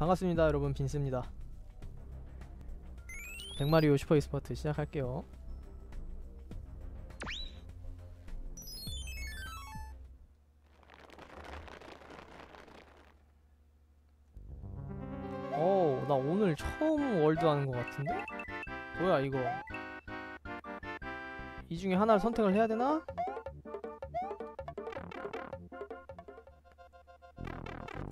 반갑습니다 여러분 빈스입니다 백마리오 super expert 시작할게요 어우 나 오늘 처음 World 하는 것 같은데? 뭐야 이거 이 중에 하나를 선택을 해야 되나?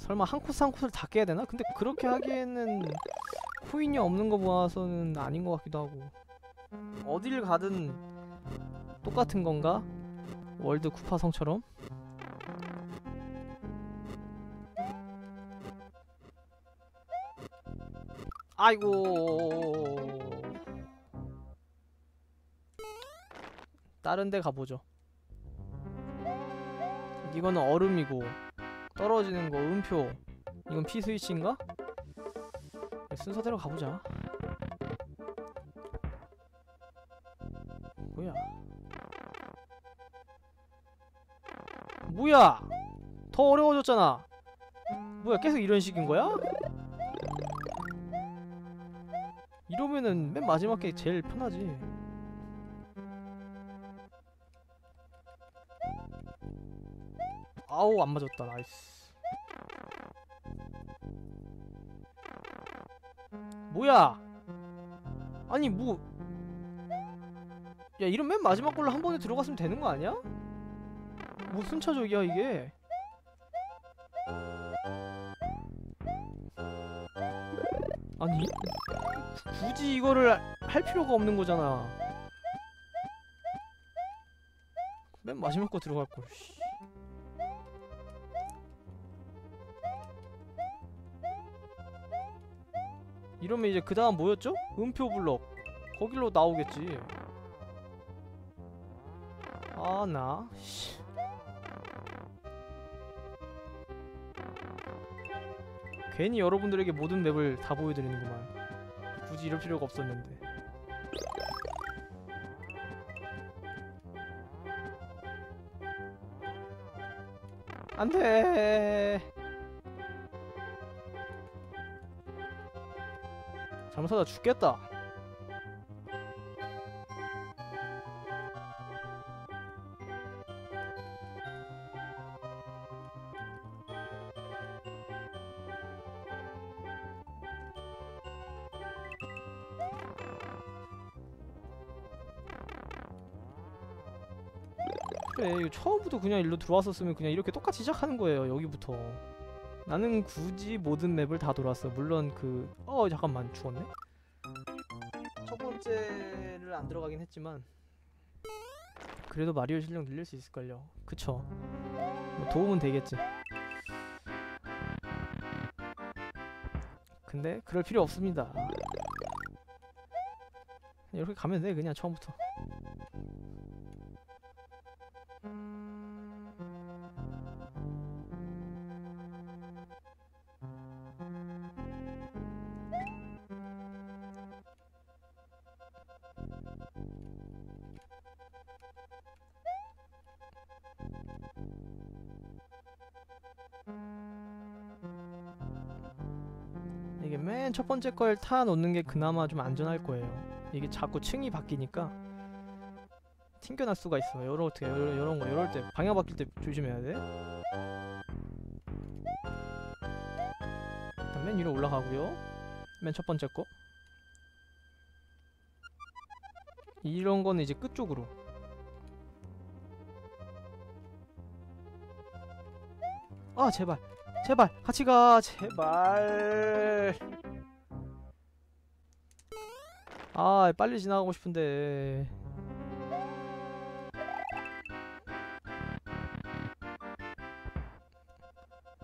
설마 한 코스 한 코스를 다 깨야 되나? 근데 그렇게 하기에는 코인이 없는 거 봐서는 아닌 것 같기도 하고 어딜 가든 똑같은 건가? 월드 쿠파성처럼? 아이고 다른 데 가보죠 이거는 얼음이고 떨어지는 거 음표. 이건 P 스위치인가? 네, 순서대로 가보자. 뭐야? 뭐야? 더 어려워졌잖아. 뭐야 계속 이런 식인 거야? 이러면은 맨 마지막 게 제일 편하지 아우 안 맞았다. nice. 뭐야? 아니 뭐. 야 이런 맨 마지막 걸로 한 번에 들어갔으면 되는 거 아니야? 뭐 순차적이야 이게? 아니 구- 굳이 이거를 할 필요가 없는 거잖아. 맨 마지막 거 들어갈 걸 이러면 이제 그 다음 뭐였죠? 음표 블럭. 거길로 나오겠지. 아나. 씨. 괜히 여러분들에게 모든 맵을 다 보여드리는구만. 굳이 이럴 필요가 없었는데. 안돼 잘못하다 죽겠다. 그래 이거 처음부터 그냥 일로 들어왔었으면 그냥 이렇게 똑같이 시작하는 거예요 여기부터 나는 굳이 모든 맵을 다 돌았어. 물론 그... 어 잠깐만 죽었네? 첫 번째를 안 들어가긴 했지만. 그래도 마리오 실력 늘릴 수 있을걸요. 그쵸? 뭐 도움은 되겠지. 근데 그럴 필요 없습니다. 이렇게 가면 돼 그냥 처음부터 맨 첫 번째 걸 타 놓는 게 그나마 좀 안전할 거예요. 이게 자꾸 층이 바뀌니까 튕겨날 수가 있어. 요런 어떻게 요런 요런 거 요럴 때 방향 바뀔 때 조심해야 돼. 일단 맨 위로 올라가고요. 맨 첫 번째 거. 이런 거는 이제 끝 쪽으로. 아 제발 제발 같이 가 제발 아 빨리 지나가고 싶은데.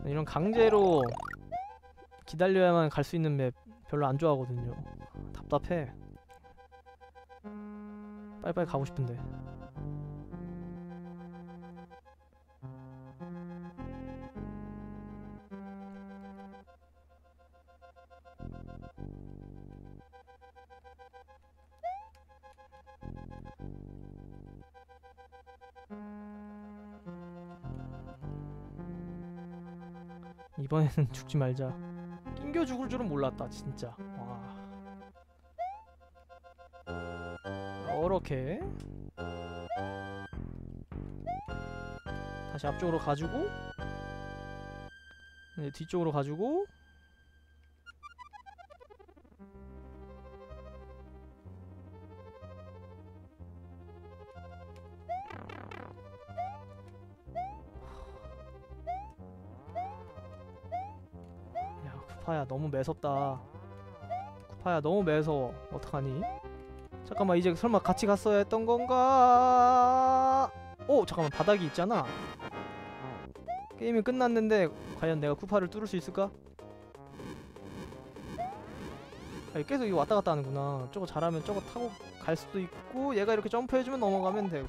이런 강제로 기다려야만 갈 수 있는 맵 별로 안 좋아하거든요. 답답해. 빨리빨리 가고 싶은데 이번에는 죽지 말자. 낑겨 죽을 줄은 몰랐다 진짜. 와. 이렇게. 다시 앞쪽으로 가지고 네, 뒤쪽으로 가지고 너무 매섭다. 쿠파야 너무 매서워. 어떡하니? 잠깐만 이제 설마 같이 갔어야 했던 건가? 오 잠깐만 바닥이 있잖아. 게임이 끝났는데 과연 내가 쿠파를 뚫을 수 있을까? 아, 계속 이거 왔다 갔다 하는구나. 저거 잘하면 저거 타고 갈 수도 있고 얘가 이렇게 점프해주면 넘어가면 되고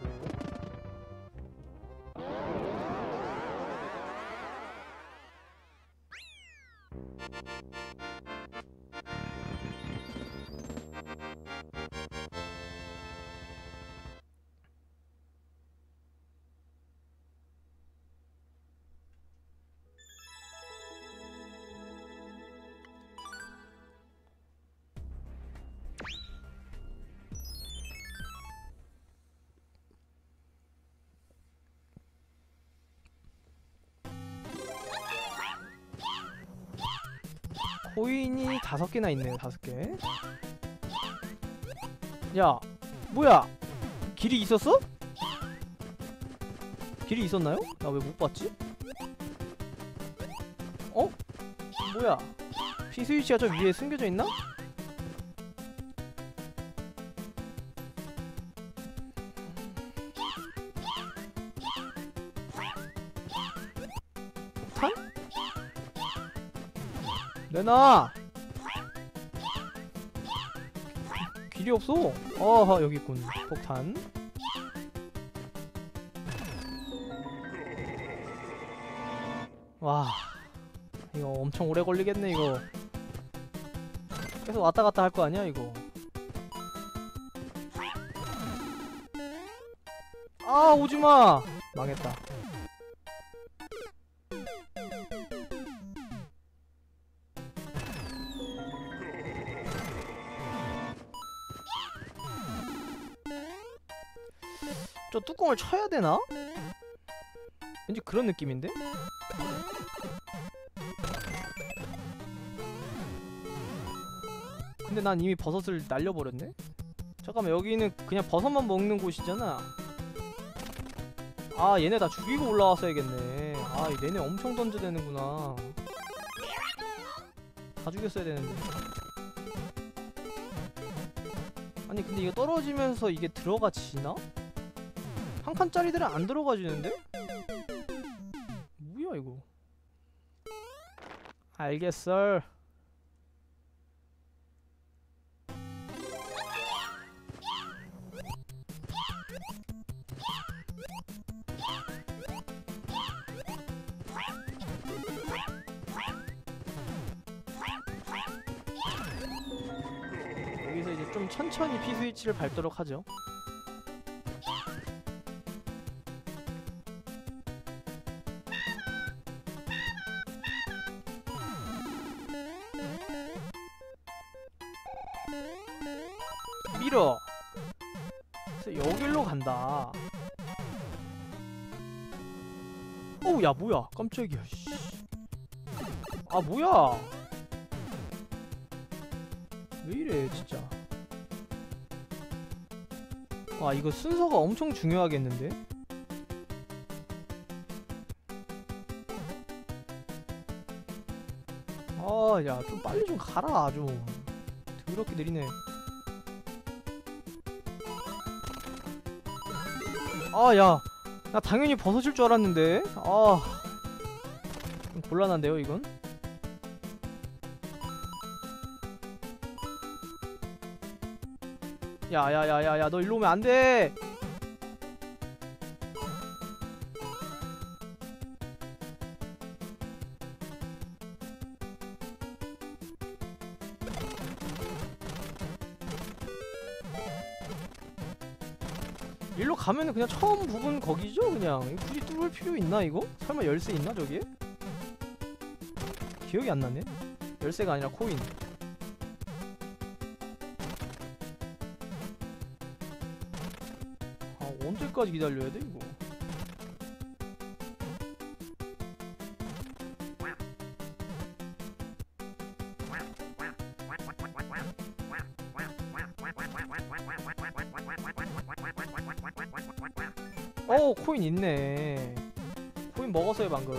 코인이 다섯 개나 있네요 다섯 개. 야, 뭐야? 길이 있었어? 길이 있었나요? 나 왜 못 봤지? 어? 뭐야? 피스위치가 저 위에 숨겨져 있나? 내놔! 길이 없어. 어허 여기 있군. 폭탄. 와 이거 엄청 오래 걸리겠네 이거. 계속 왔다 갔다 할 거 아니야 이거. 아 오지마. 망했다. 저 뚜껑을 쳐야 되나? 왠지 그런 느낌인데? 근데 난 이미 버섯을 날려버렸네? 잠깐만 여기는 그냥 버섯만 먹는 곳이잖아 아 얘네 다 죽이고 올라왔어야겠네 아 얘네 엄청 던져대는구나 다 죽였어야 되는데 아니 근데 이거 떨어지면서 이게 들어가 지나? 한 칸짜리들은 안 들어가지는데? 뭐야 이거? 알겠어. 여기서 이제 좀 천천히 피 스위치를 밟도록 하죠 밀어 그래서 여길로 간다. 어우 야 뭐야? 깜짝이야 씨. 아 뭐야? 왜 이래 진짜? 와 이거 순서가 엄청 중요하겠는데? 아 야 좀 빨리 좀 가라 좀. 더럽게 느리네 아, 야. 나 당연히 벗어질 줄 알았는데. 아. 좀 곤란한데요, 이건? 야, 야, 야, 야, 야, 너 일로 오면 안 돼. 일로 가면은 그냥 처음 부분 거기죠 그냥 굳이 뚫을 필요 있나 이거? 설마 열쇠 있나 저기에? 기억이 안 나네 열쇠가 아니라 코인 아 언제까지 기다려야 돼 이거 코인 있네. 코인 먹었어요 방금.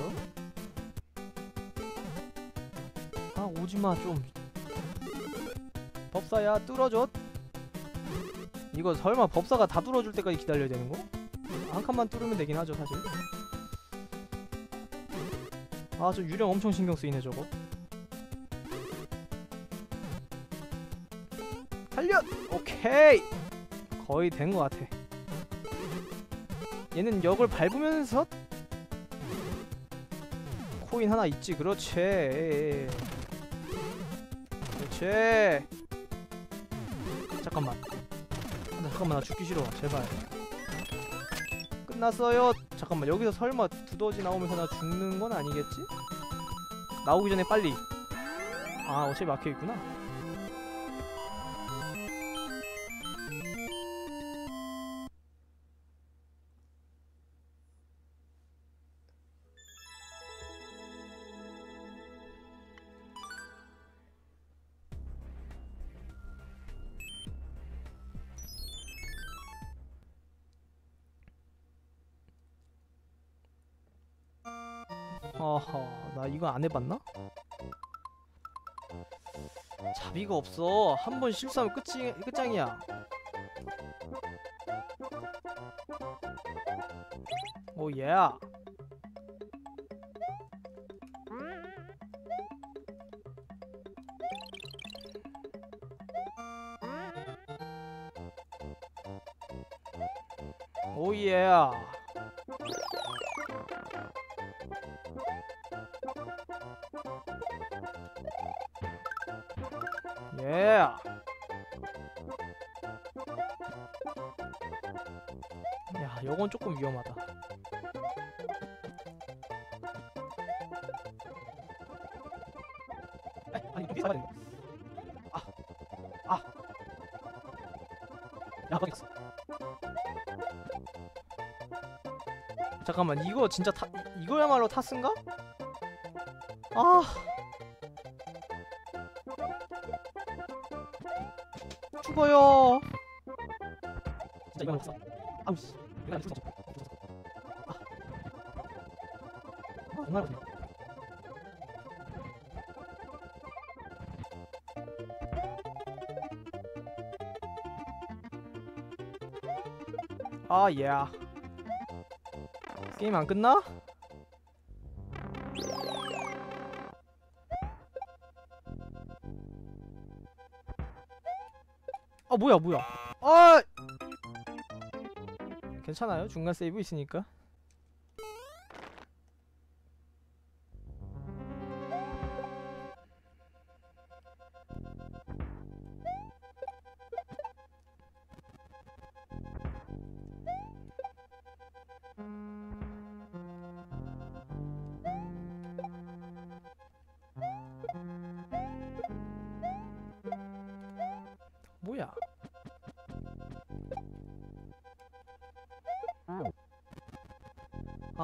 아 오지마 좀. 법사야 뚫어줘 이거 설마 법사가 다 뚫어줄 때까지 기다려야 되는 거? 한 칸만 뚫으면 되긴 하죠 사실. 아 저 유령 엄청 신경 쓰이네 저거. 달려! 오케이! 거의 된 것 같아 얘는 역을 밟으면서 코인 하나 있지. 그렇지. 그렇지. 잠깐만. 아, 나 잠깐만. 나 죽기 싫어. 제발. 끝났어요. 잠깐만. 여기서 설마 두더지 나오면서 나 죽는 건 아니겠지? 나오기 전에 빨리. 아 어차피 막혀있구나 나 이거 안 해봤나? 자비가 없어. 한 번 실수하면 끝이, 끝장이야. 오예. 오예 예. 야, 요건 조금 위험하다. 아니, 잡아야 돼. 아, 아. 야, 거기갔어. 잠깐만, 이거 진짜 타, 이- 이거야말로 타스인가? 아. 죽어요. 진짜 이거 없어. 아우 씨. 내가 죽었어. 아. 아, 정말 못해. 아, 예. 게임 안 끝나? 아 뭐야 뭐야? 아! 괜찮아요? 중간 세이브 있으니까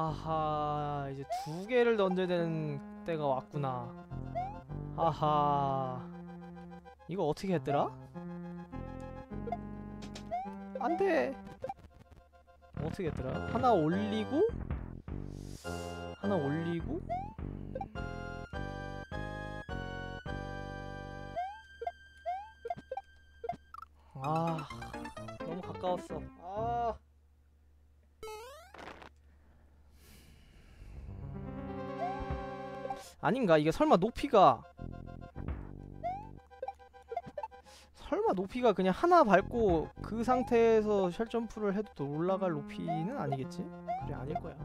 아하 이제 두 개를 던져야 되는 때가 왔구나 아하 이거 어떻게 했더라? 안돼 어떻게 했더라? 하나 올리고 하나 올리고 아닌가 이게 설마 높이가 설마 높이가 그냥 하나 밟고 그 상태에서 쉘 점프를 해도 또 올라갈 높이는 아니겠지? 그래 아닐 거야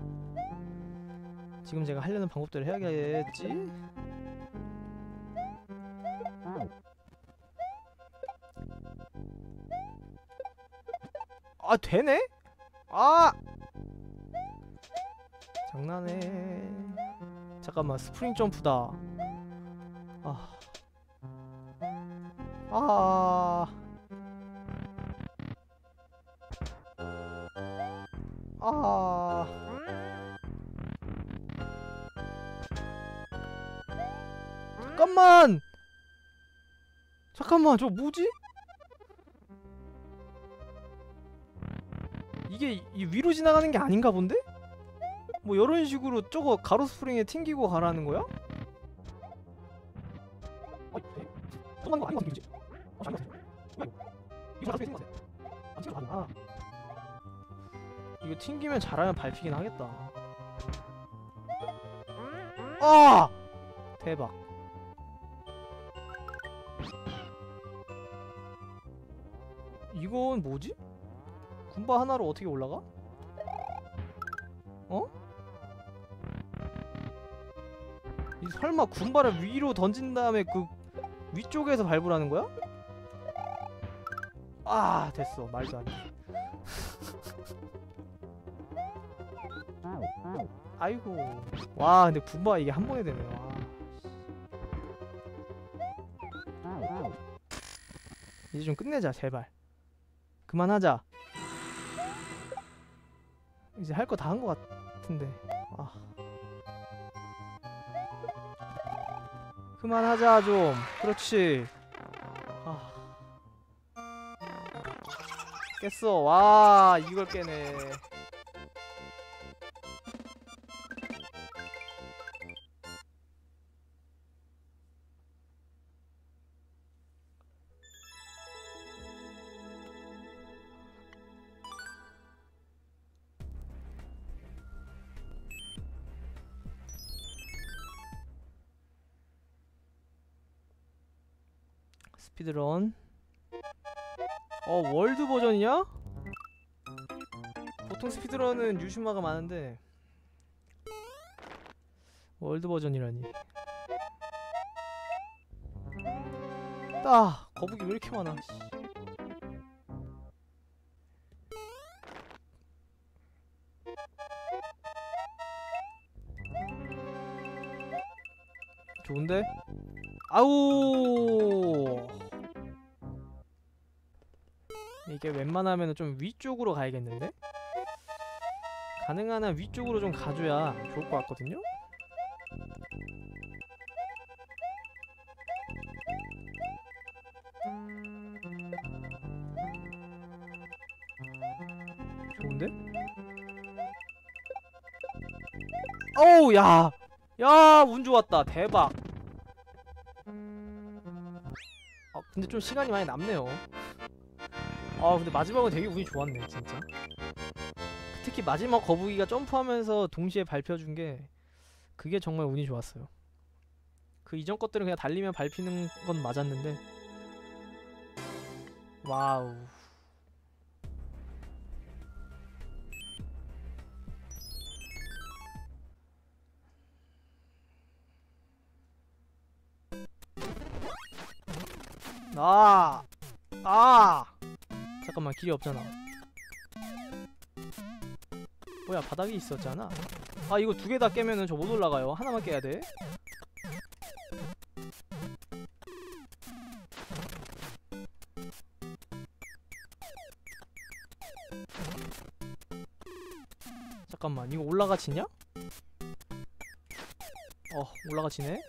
지금 제가 하려는 방법대로 해야겠지? 아 되네? 아 장난해 잠깐만 스프링 점프다 아. 아. 아. 잠깐만. 잠깐만, 저 뭐지? 이게 이- 이 위로 지나가는 게 아닌가 본데? 뭐 이런 식으로 저거 가로 스프링에 튕기고 가라는 거야? 아니, 그래? 똑같은 거 아닌 것 같은데? 어. 뭐야, 이거? 이거 나중에 튕긴 것 같아. 안 튕겨서 아니야. 이거 튕기면 잘하면 밟히긴 하겠다. 아! 대박. 이건 뭐지? 군바 하나로 어떻게 올라가? 어? 설마 군바를 위로 던진 다음에 그 위쪽에서 밟으라는 거야? 아 됐어 말도 안 돼. 아이고 와 근데 군바 이게 한 번에 되네 와. 이제 좀 끝내자 제발 그만하자 이제 할 거 다 한 거 같은데 그만하자 좀. 그렇지. 아. 깼어. 와 이걸 깨네 speedrun 어 World 버전이야? 보통 speedrun은 유슈마가 많은데 World 버전이라니 따 거북이 왜 이렇게 많아 씨. 좋은데? 아우 이게 웬만하면 좀 위쪽으로 가야겠는데? 가능한 한 위쪽으로 좀 가줘야 좋을 것 같거든요? 좋은데? 어우 야! 야 운 좋았다 대박 아 근데 좀 시간이 많이 남네요 아 근데 마지막은 되게 운이 좋았네 진짜 특히 마지막 거북이가 점프하면서 동시에 밟혀준 게 그게 정말 운이 좋았어요 그 이전 것들은 그냥 달리면 밟히는 건 맞았는데 wow 아! 아! 잠깐만 길이 없잖아. 뭐야 바닥이 있었잖아? 아 이거 두 개 다 깨면은 저 못 올라가요. 하나만 깨야 돼. 잠깐만 이거 올라가지냐? 어 올라가지네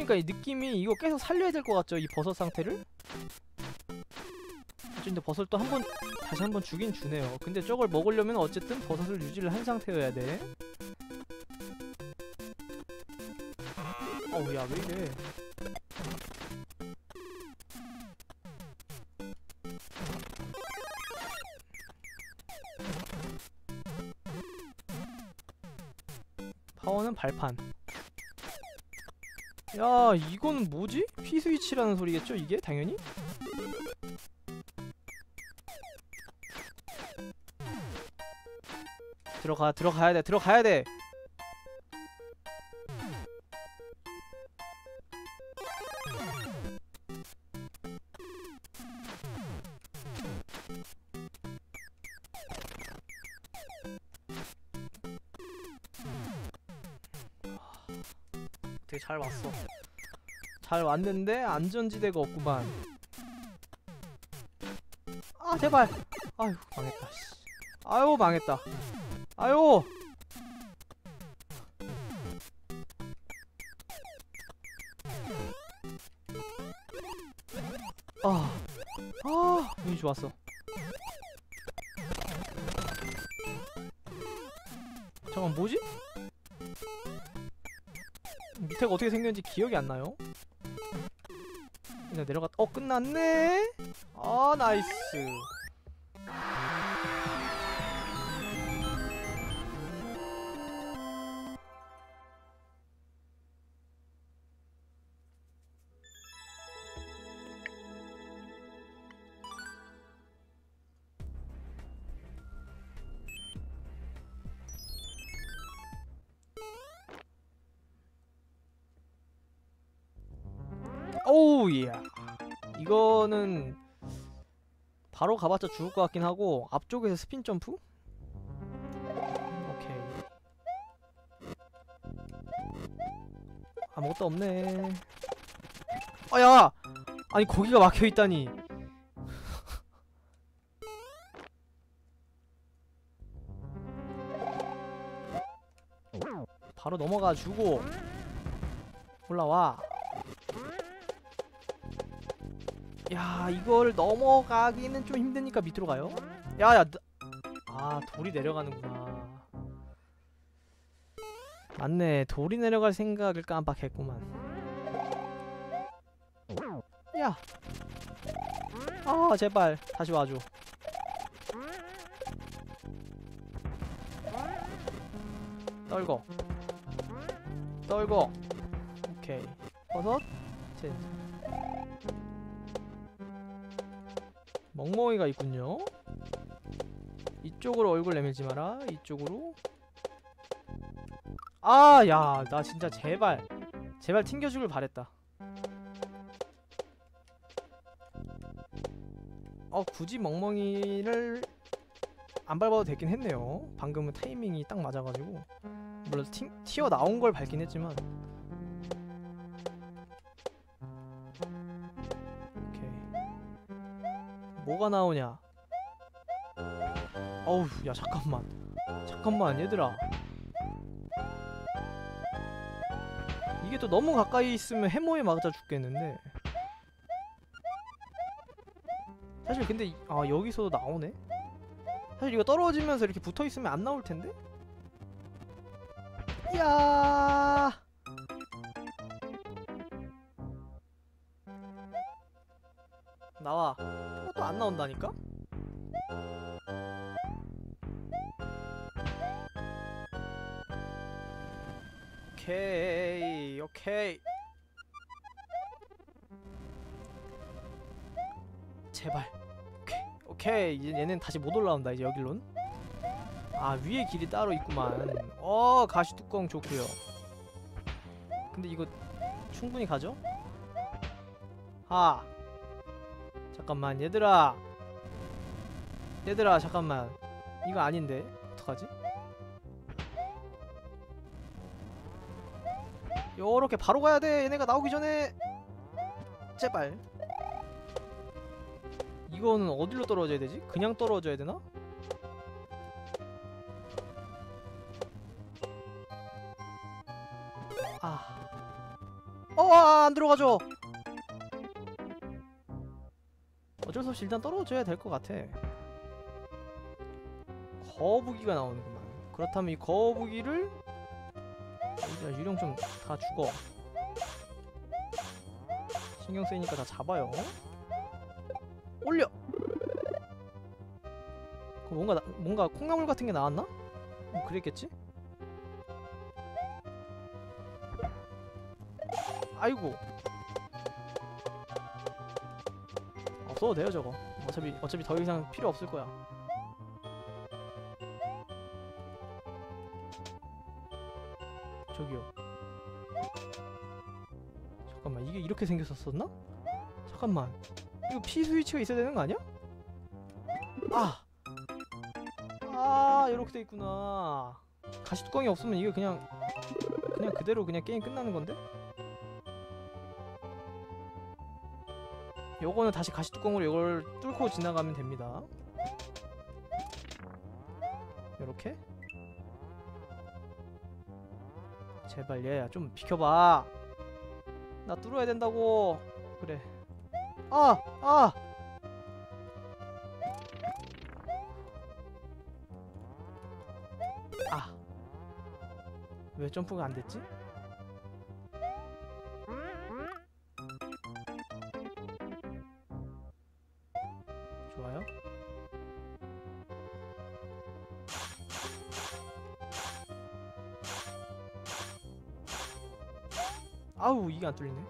보니까 이 느낌이 이거 계속 살려야 될 것 같죠? 이 버섯 상태를? 근데 버섯 또 한 번 다시 한 번 주긴 주네요. 근데 저걸 먹으려면 어쨌든 버섯을 유지를 한 상태여야 돼. 어우 야 왜 이래? 파워는 발판. 야 이거는 뭐지? P스위치라는 소리겠죠 이게 당연히? 들어가 들어가야 돼 들어가야 돼 어떻게 잘 왔어 잘 왔는데 안전지대가 없구만 아 제발 아유 망했다 씨. 아유 망했다 아유 아, 아, 운이 좋았어. 잠깐 뭐지? 밑에가 어떻게 생겼는지 기억이 안 나요. 그냥 내려갔. 어 끝났네. 아 나이스. 오우 예. 이거는 바로 가봤자 죽을 것 같긴 하고 앞쪽에서 스핀 점프? 오케이. 아무것도 없네. 아야! 아니 거기가 막혀 있다니. 바로 넘어가 주고 올라와. 야 이걸 넘어가기는 좀 힘드니까 밑으로 가요. 야야 아 돌이 내려가는구나. 맞네 돌이 내려갈 생각을 깜빡했구만. 야 아 제발 다시 와줘. 떨고 떨고 오케이. 버섯. 젠 멍멍이가 있군요. 이쪽으로 얼굴 내밀지 마라. 이쪽으로. 아, 야, 나 진짜 제발, 제발 튕겨주길 바랬다. 어, 굳이 멍멍이를 안 밟아도 되긴 했네요. 방금은 타이밍이 딱 맞아가지고. 물론 튕, 튀어 나온 걸 밟긴 했지만. 뭐가 나오냐? 어우, 야 잠깐만, 잠깐만 얘들아. 이게 또 너무 가까이 있으면 해모에 맞아 죽겠는데. 사실 근데 이- 아 여기서도 나오네. 사실 이거 떨어지면서 이렇게 붙어 있으면 안 나올 텐데. 야. 나와. 또 안 나온다니까? 오케이, 오케이. 제발. 오케이, 오케이. 이제 얘는 다시 못 올라온다. 이제 여기론. 아 위에 길이 따로 있구만. 어 가시 뚜껑 좋고요. 근데 이거 충분히 가죠? 하. 잠깐만 얘들아 얘들아 잠깐만 이거 아닌데 어떡하지? 요렇게 바로 가야 돼 얘네가 나오기 전에 제발 이거는 어디로 떨어져야 되지? 그냥 떨어져야 되나? 아 어, 아, 안 들어가죠. 어쩔 수 없이 일단 떨어져야 될 것 같아. 거북이가 나오는구만. 그렇다면 이 거북이를 야, 유령 좀 다 죽어. 신경 쓰이니까 다 잡아요. 올려. 그 뭔가 나, 뭔가 콩나물 같은 게 나왔나? 뭐 그랬겠지? 아이고. 없어도 돼요 저거. 어차피 어차피 더 이상 필요 없을 거야. 저기요. 잠깐만 이게 이렇게 생겼었었나? 잠깐만 이거 P 스위치가 있어야 되는 거 아니야? 아! 아 이렇게 돼 있구나 가시 뚜껑이 없으면 이게 그냥 그냥 그대로 그냥 게임 끝나는 건데? 요거는 다시 가시뚜껑으로 이걸 뚫고 지나가면 됩니다 요렇게 제발 얘야 좀 비켜봐 나 뚫어야 된다고 그래 아! 아! 아! 왜 점프가 안 됐지? 이게 안 뚫리네.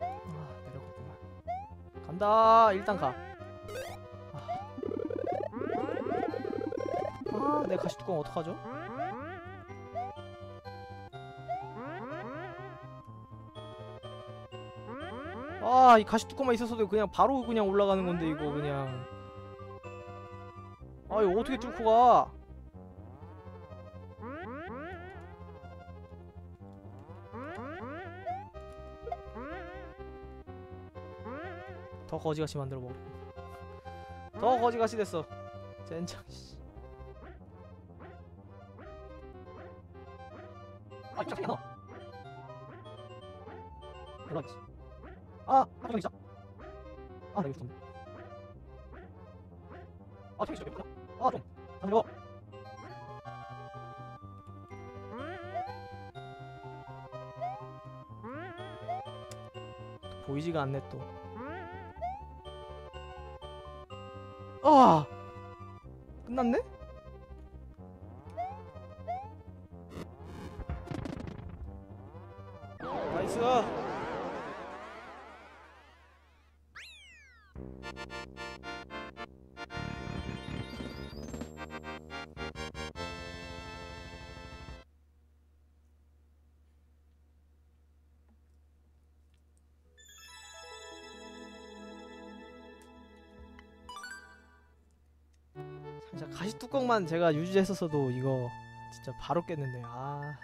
아 내려갔구만. 간다. 일단 가. 아, 내 가시 뚜껑 어떡하죠? 아, 이 가시 뚜껑만 있었어도 그냥 바로 그냥 올라가는 건데 이거 그냥. 아, 이거 어떻게 뚫고 가? 더 거지같이 만들어 버려. 더 거지같이 됐어. 젠장 씨. 가시 뚜껑만 제가 유지했었어도 이거 진짜 바로 깼는데 아